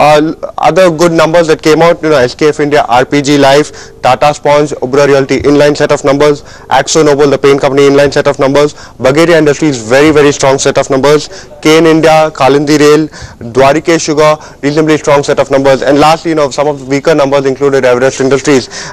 Uh, other good numbers that came out, you know, SKF India, RPG Life, Tata Sponge, Oberoi Realty, inline set of numbers, Akzo Nobel, the paint company, inline set of numbers, Bagaria Industries, very, very strong set of numbers, Kane India, Kalindee Rail, Dwarikesh Sugar, reasonably strong set of numbers, and lastly, you know, some of the weaker numbers included Everest Industries.